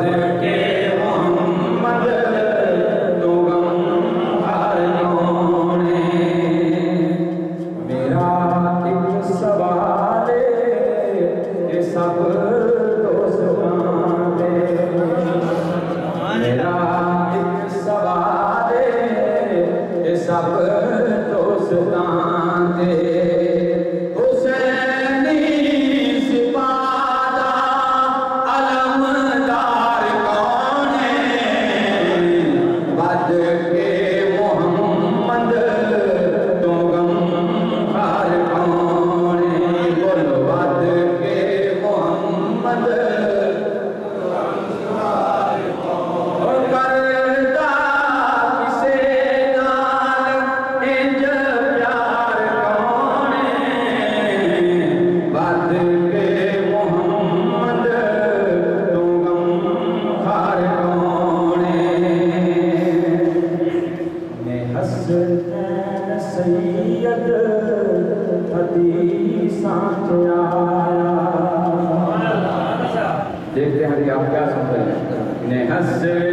there ਵੱਧ ね。発生